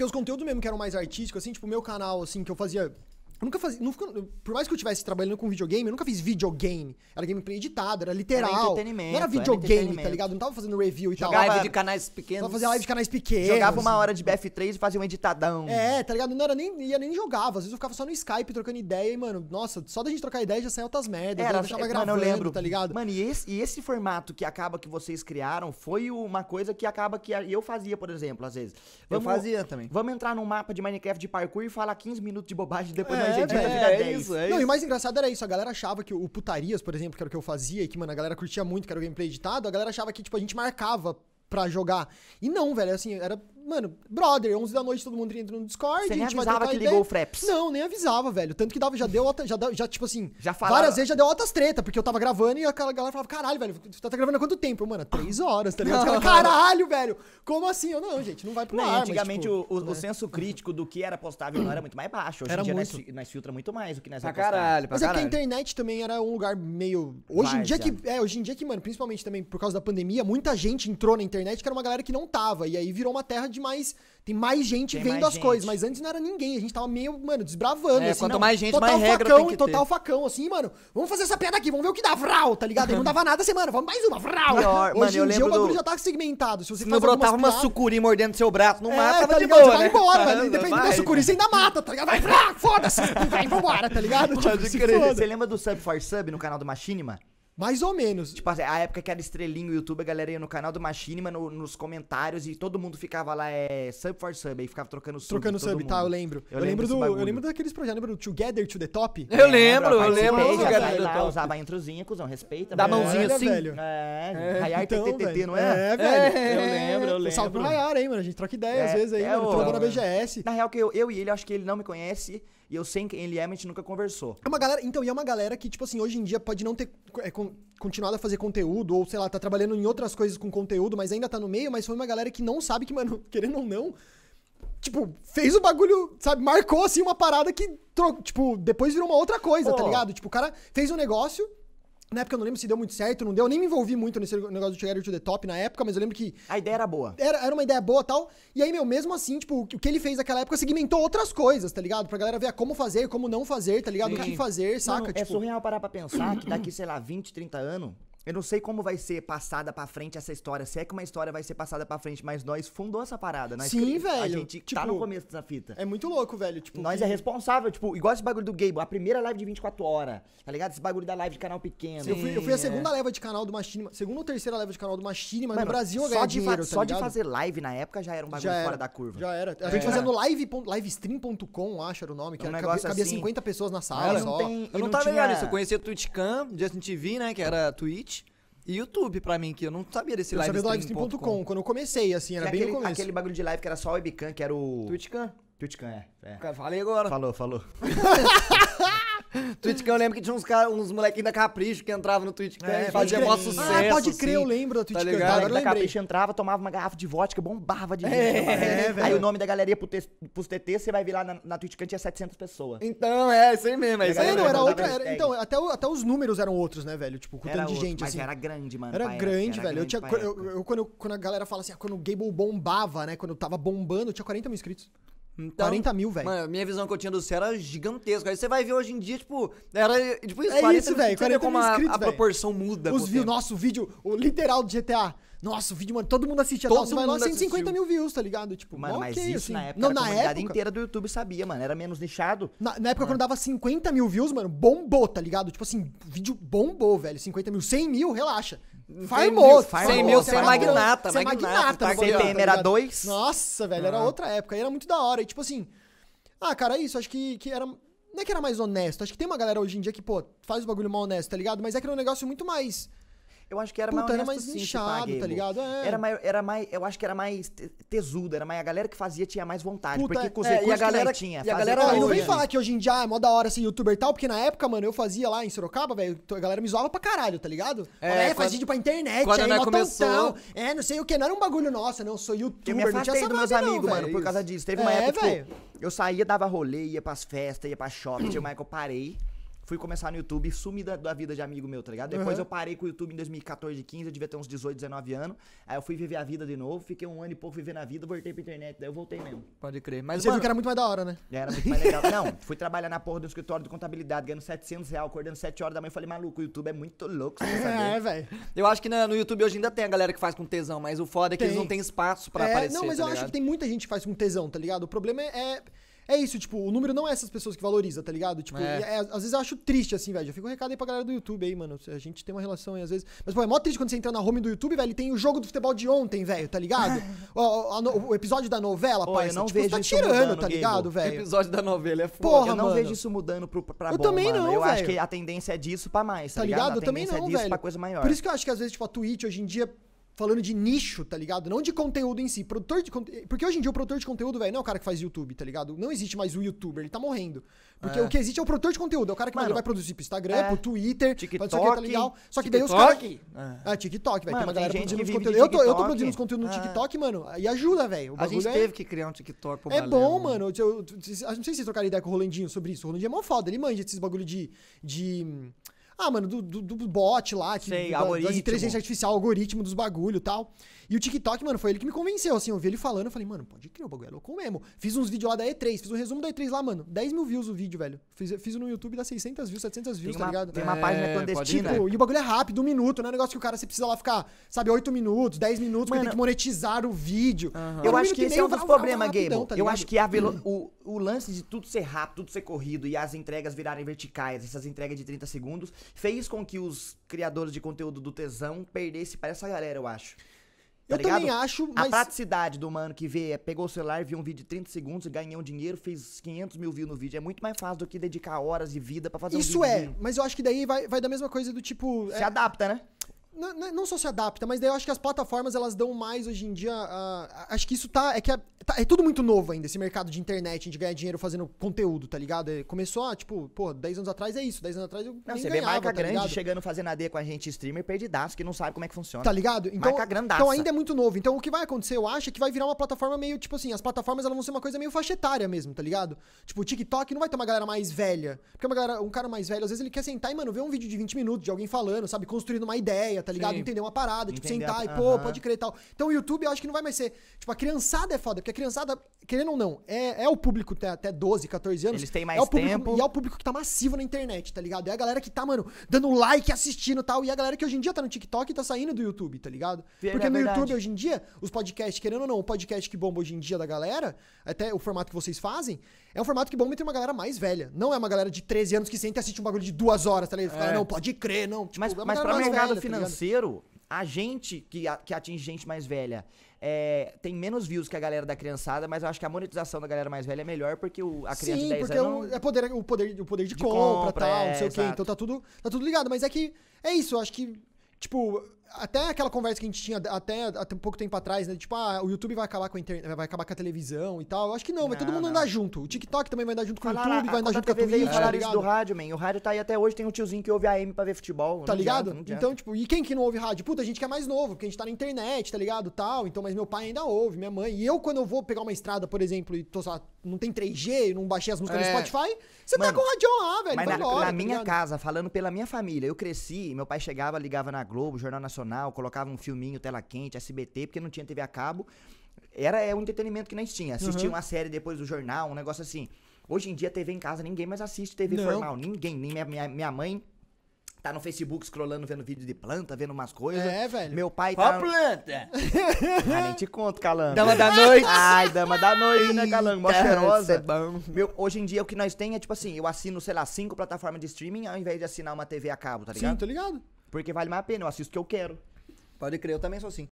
Porque os conteúdos mesmo que eram mais artísticos, assim, tipo, o meu canal, assim, que eu fazia. Eu nunca fazia. nunca- por mais que eu estivesse trabalhando com videogame, eu nunca fiz videogame. Era gameplay editado, era literal. entretenimento, não era era videogame, tá entretenimento. ligado? Não tava fazendo review e tal. Jogava- Live de canais pequenos. Tava fazendo live de canais pequenos. Jogava uma hora de BF3 e fazia um editadão. É, tá ligado? Não era nem, ia nem jogava. Às vezes eu ficava só no Skype trocando ideia e, mano, nossa, só da gente trocar ideia já saiu outras merdas. Era, eu deixava mano, gravando, eu lembro. tá ligado? Mano, e esse, e esse formato que acaba que vocês criaram foi uma coisa que acaba que eu fazia, por exemplo, às vezes. Eu fazia também. Vamos entrar num mapa de Minecraft de parkour e falar 15 minutos de bobagem e depois nós É, velho, vira é 10. isso, é não, e isso. o mais engraçado era isso. A galera achava que o Putarias, por exemplo, que era o que eu fazia, e que, mano, a galera curtia muito, que era o gameplay editado, a galera achava que, tipo, a gente marcava pra jogar. E não, velho, assim, era, mano, brother, 11 da noite todo mundo entra no Discord, Você nem a gente vai avisava que ligou o Fraps. Não, nem avisava, velho. Tanto que dava, já deu, outra- já, já tipo assim, Já falava- várias vezes já deu outras treta, porque eu tava gravando e aquela galera falava, caralho, velho, tu tá gravando há quanto tempo? Mano, três horas, tá ligado? Caralho, velho, como assim? Eu, não, gente, não vai pro Não, ar, mas, antigamente tipo, o, o- né? o senso crítico do que era postável não era muito mais baixo. Hoje Era em dia nós, muito. fi- nós filtra muito mais o que nós Pra postar. caralho, pra Mas é porque a caralho. internet também era um lugar meio. Hoje em dia que. É, hoje em dia que, mano, principalmente também por causa da pandemia, muita gente entrou na internet que era uma galera que não tava. E aí virou uma terra de mais. Tem mais gente Tem vendo mais as gente. coisas. Mas antes não era ninguém. A gente tava meio, mano, desbravando. É, assim, quanto não, mais gente, total mais regra facão, tem que Total ter. facão, assim, mano. Vamos fazer essa piada aqui, vamos ver o que dá. Vral, tá ligado? Aí não dava nada semana, vamos mais uma, vral. Pior, Hoje mano, eu em dia o bagulho do- já tá segmentado. Se você não brotava uma piadas- sucuri mordendo seu braço no é, mar, tava tá de ligado? boa, você vai né? embora, velho. Independente da Vai. sucuri, você ainda mata, tá ligado? Vai, vrá, foda-se, vai, vambora, tá ligado? Pode crer. foda. Você lembra do Sub for Sub no canal do Machinima? Mais ou menos. Tipo, assim, a época que era estrelinho no YouTube, a galera ia no canal do Machinima, no- nos comentários, e todo mundo ficava lá, é, sub for sub, aí ficava trocando sub. Trocando todo sub, tá? mundo. Eu lembro. Eu, Eu lembro, lembro do. Eu lembro daqueles projetos. Lembra do Together to the Top? Eu lembro, eu lembro. já cara, saí do lá, usava a introzinha, cuzão, respeita. Da velho. mãozinha assim. velho. É, Rayar Então, TTT, velho. não é? É, velho. eu lembro, eu lembro. Salve pro Rayara, hein, mano. A gente troca ideia às É, vezes aí, é mano. o- Trombou na BGS. Na real, que eu, eu e ele, eu acho que ele não me conhece, e eu sei quem ele é, mas a gente nunca conversou. É uma galera, então, e é uma galera que, tipo assim, hoje em dia pode não ter con- continuado a fazer conteúdo, ou sei lá, tá trabalhando em outras coisas com conteúdo, mas ainda tá no meio, mas foi uma galera que não sabe que, mano, querendo ou não, tipo, fez o bagulho, sabe, marcou assim uma parada que, tipo, depois virou uma outra coisa, tá Pô. ligado? Tipo, o cara fez um negócio. Na época eu não lembro se deu muito certo, não deu. Eu nem me envolvi muito nesse negócio do Together to the Top na época, mas eu lembro que A ideia era boa. era, era uma ideia boa e tal. E aí, meu, mesmo assim, tipo, o que ele fez naquela época segmentou outras coisas, tá ligado? Pra galera ver como fazer, como não fazer, tá ligado? O que fazer, saca? Mano, é tipo, surreal parar pra pensar que daqui, sei lá, 20, 30 anos, eu não sei como vai ser passada pra frente essa história. Se é que uma história vai ser passada pra frente, mas nós fundou essa parada. Nós Sim, cri- A velho. gente tá Tipo, no começo dessa fita. é muito louco, velho. Tipo, Nós que- é responsável, tipo, igual esse bagulho do Gable, a primeira live de 24 horas, tá ligado? Esse bagulho da live de canal pequeno. Eu fui, eu fui a Sim, segunda leva de canal do Machinima, segunda ou terceira leva de canal do Machinima, mas Mano, no Brasil eu só de, dinheiro, tá só de ligado? fazer live na época já era um bagulho já fora era, da curva. Já era. A gente É. fazia no live, livestream.com, acho era o nome, que Um era, negócio cabia, cabia assim. 50 pessoas na sala não só. tem- Eu E não, não tava tinha- ligado nisso. Eu conhecia Twitchcam, Justin TV, né? Que era Twitch. E YouTube pra mim, que eu não sabia desse Eu sabia do livestream.com. quando eu comecei, assim, era Tinha bem aquele, no começo. aquele bagulho de live que era só webcam, que era o... Twitchcam. Twitchcam, é. é. Falei agora. Falou, falou. Twitchcam, eu lembro que tinha uns, cara, uns molequinhos da Capricho que entravam no Twitchcam É, e fazia mó sucesso. Ah, pode crer, assim. eu lembro da Twitch ligado? Agora da capricha entrava, tomava uma garrafa de vodka, bombava de gente. É, velho. Aí o nome da galera ia pro te- pros TT, você vai ver lá na, na TwitchCam tinha 700 pessoas. Então, é, isso aí mesmo. É isso aí É, não, era outra. era- então, até, até os números eram outros, né, velho? Tipo, com tanto de gente, mas assim. era grande, mano. Era grande, era velho. Eu tinha, quando, a galera fala assim, quando o Gable bombava, né? Quando tava bombando, eu tinha 40 mil inscritos. Então, 40 mil, velho. Mano, minha visão que eu tinha do céu era gigantesca. Aí você vai ver hoje em dia, tipo, era tipo isso, É 40 isso, velho, você vê 40 como a, a proporção muda. Os views, tempo. nossa, o vídeo, o literal do GTA. Nossa, o vídeo, mano, todo mundo assistia Todo tal. Você mundo 150 assistiu. mil views, tá ligado? Tipo, Mano, mas ok, isso assim. na época Não, era a na comunidade época, inteira do YouTube sabia, mano. Era menos nichado. Na, na época, quando dava 50 mil views, mano, bombou, tá ligado? Tipo assim, vídeo bombou, velho. 50 mil, 100 mil, relaxa. Farmou. 100 mil, você é magnata, você é magnata, magnata tá ó. tá CPM era dois. Nossa, velho, era outra época. E era muito da hora. E tipo assim, ah, cara, é isso. Acho que, que era. Não é que era mais honesto. Acho que tem uma galera hoje em dia que, pô, faz o bagulho mal honesto, tá ligado? Mas é que era um negócio muito mais. Eu acho que era Puta, mais era mais sim, esse nichado, Paguebo. tá ligado? É. Era mais, era mais, eu acho que era mais te- tesudo, era mais, a galera que fazia tinha mais vontade, Puta, porque com os é, e a recursos galera- que tinha, e a galera e não vem falar que hoje em dia ah, é mó da hora ser youtuber e tal, porque na época, mano, eu fazia lá em Sorocaba, velho, a galera me zoava pra caralho, tá ligado? É, É, faz quando- vídeo pra internet, quando aí começou- É, não sei o que, não era um bagulho nosso, não, eu sou Eu youtuber, me não tinha essa dos meus amigos, mano, por causa disso. Teve uma É, época, tipo, eu saía, dava rolê, ia pras festas, ia pra shopping, tinha uma época que eu parei. Fui começar no YouTube sumi da, da vida de amigo meu, tá ligado? Depois Uhum. eu parei com o YouTube em 2014, 15, eu devia ter uns 18, 19 anos. Aí eu fui viver a vida de novo, fiquei um ano e pouco vivendo a vida, voltei pra internet, daí eu voltei mesmo. Pode crer. E Mas, você viu mano, que era muito mais da hora, né? Já era muito mais legal. Não, fui trabalhar na porra do escritório de contabilidade, ganhando 700 reais, acordando 7 horas da manhã. Falei, maluco, o YouTube é muito louco, você saber? É, velho. eu acho que na- no YouTube hoje ainda tem a galera que faz com tesão, mas o foda é que eles Tem. não têm espaço pra É, aparecer, não, mas tá eu acho ligado? que tem muita gente que faz com tesão, tá ligado? O problema é, é, é isso, tipo, o número não é essas pessoas que valoriza, tá ligado? Tipo, É. é- às vezes eu acho triste, assim, velho. Já fica um recado aí pra galera do YouTube aí, mano. A gente tem uma relação aí, às vezes. Mas, pô, é mó triste quando você entra na home do YouTube, velho, e tem o jogo do futebol de ontem, velho, tá ligado? o, o- o episódio da novela, Pô, pai. eu não tipo, vejo tá isso tirando, mudando, tá ligado, O velho? episódio da novela é foda. Porra, eu não mano. vejo isso mudando pro, pra Eu bom, também mano. não, Eu acho que a tendência é disso pra mais, tá, Tá ligado? A Eu também tendência não, é disso velho. pra coisa maior. Por isso que eu acho que às vezes, tipo, a Twitch hoje em dia, falando de nicho, tá ligado? Não de conteúdo em si. Produtor de conteúdo. Porque hoje em dia o produtor de conteúdo, velho, não é o cara que faz YouTube, tá ligado? Não existe mais o youtuber, ele tá morrendo. Porque É. o que existe é o produtor de conteúdo. É o cara que Mano, vai produzir pro Instagram, é. pro Twitter, sei o que, tá TikTok, legal. Só que daí os caras. TikTok? É, TikTok, velho. Tem uma galera produzindo os conteúdos. Eu tô, eu tô TikTok. produzindo os conteúdos no Ah. TikTok, mano. E ajuda, velho. A gente é- teve que criar um TikTok pro é bom, mano. Eu, eu- eu não sei se vocês trocaram ideia com o Rolandinho sobre isso. O Rolandinho é mó foda. Ele manja esses bagulho de. de ah, mano, do, do, do bot lá, que, Sei, da, das inteligência artificial, algoritmo dos bagulho e tal. E o TikTok, mano, foi ele que me convenceu, assim. Eu vi ele falando, eu falei, mano, pode crer, o bagulho é louco mesmo. Fiz uns vídeos lá da E3, fiz um resumo da E3 lá, mano. 10 mil views o vídeo, velho. Fiz, fiz no YouTube, dá 600 views, 700 views, Tem tá uma, ligado? tem uma É, página clandestina. Tipo, e o bagulho é rápido, um minuto, não é um negócio que o cara você precisa lá ficar, sabe, 8 minutos, 10 minutos, porque Mano, tem que monetizar o vídeo. Eu Um acho que esse é um dos problemas, Gable. tá eu acho que a velo- o, o lance de tudo ser rápido, tudo ser corrido e as entregas virarem verticais, essas entregas de 30 segundos, fez com que os criadores de conteúdo do tesão perdessem para essa galera, eu acho. Tá Eu ligado? também acho, A mas. praticidade do mano que vê, pegou o celular, viu um vídeo de 30 segundos, ganhou um dinheiro, fez 500 mil views no vídeo. É muito mais fácil do que dedicar horas de vida pra fazer um Isso vídeo. é, mas eu acho que daí vai, vai da mesma coisa do tipo. Se é, adapta, né? Não, não- só se adapta, mas daí eu acho que as plataformas elas dão mais hoje em dia. ah, acho que isso tá. É que é, tá- é tudo muito novo ainda, esse mercado de internet, de ganhar dinheiro fazendo conteúdo, tá ligado? É, começou a, tipo, pô, 10 anos atrás é isso, 10 anos atrás eu Não, você vê ganhava, marca tá grande ligado? chegando fazendo AD com a gente streamer perdidaço que não sabe como é que funciona. Tá ligado? Então, Marca grandaça. então ainda é muito novo. Então o que vai acontecer, eu acho, é que vai virar uma plataforma meio, tipo assim, as plataformas elas vão ser uma coisa meio faixa etária mesmo, tá ligado? Tipo, o TikTok não vai ter uma galera mais velha. Porque uma galera, um cara mais velho, às vezes ele quer sentar e, mano, ver um vídeo de 20 minutos de alguém falando, sabe? Construindo uma ideia, tá ligado? Sim. Entender uma parada, tipo, Entender sentar a- e, pô, aham. pode crer e tal. Então o YouTube eu acho que não vai mais ser. Tipo, a criançada é foda, porque a criançada, querendo ou não, é, é o público até, até 12, 14 anos. Eles têm é mais o público, tempo. E é o público que tá massivo na internet, tá ligado? É a galera que tá, mano, dando like, assistindo e tal. E a galera que hoje em dia tá no TikTok e tá saindo do YouTube, tá ligado? É Porque no verdade. YouTube hoje em dia, os podcasts, querendo ou não, o podcast que bomba hoje em dia da galera, até o formato que vocês fazem, é um formato que bomba entre uma galera mais velha. Não é uma galera de 13 anos que senta e assiste um bagulho de duas horas, tá ligado? Fala, É. não, pode crer, não. Tipo, Mas, é mas mais mercado velha, tá financeiro, a gente que, a- que atinge gente mais velha é, tem menos views que a galera da criançada, mas eu acho que a monetização da galera mais velha é melhor porque o, a criança Sim, de 10 porque anos. o, é poder, o, poder, o poder de, De compra, compra, tal, é, não sei o quê. exato. Então tá tudo, tá tudo ligado. Mas é que é isso, eu acho que, tipo, até aquela conversa que a gente tinha até, até um pouco tempo atrás, né? Tipo, ah, o YouTube vai acabar com a internet, vai acabar com a televisão e tal. Eu acho que não, vai todo Não, mundo não. andar junto. O TikTok também vai andar junto com o YouTube, a- vai andar junto com a TV veio Twitch, tá falar isso do rádio, man. O rádio tá aí até hoje, tem um tiozinho que ouve a AM pra ver futebol. Tá não ligado? adianta, não então, tipo, e quem que não ouve rádio? Puta, a gente que é mais novo, porque a gente tá na internet, tá ligado? Tal. Então, mas meu pai ainda ouve, minha mãe. E eu, quando eu vou pegar uma estrada, por exemplo, e tô, sei lá, não tem 3G, não baixei as músicas É. no Spotify, você tá Mano, com o radião lá, velho. Mas na, embora, na tá minha ligado? casa, falando pela minha família, eu cresci, meu pai chegava, ligava na Globo, Jornal Nacional, colocava um filminho, tela quente, SBT, porque não tinha TV a cabo. Era é, um entretenimento que nós tinha. Assistia Uhum. uma série depois do jornal, um negócio assim. Hoje em dia, TV em casa, ninguém mais assiste TV Não. formal. Ninguém. Nem minha, minha, minha mãe tá no Facebook scrollando, vendo vídeo de planta, vendo umas coisas. É, velho. Meu pai Ó a tá. planta! Ah, nem te conto, Calango. Dama da noite! Ai, dama da noite, né, Calango? Mó cheirosa. é bom. Meu, hoje em dia o que nós tem é tipo assim, eu assino, sei lá, cinco plataformas de streaming ao invés de assinar uma TV a cabo, tá Sim, ligado? tô ligado. Porque vale mais a pena, eu assisto o que eu quero. Pode crer, eu também sou assim.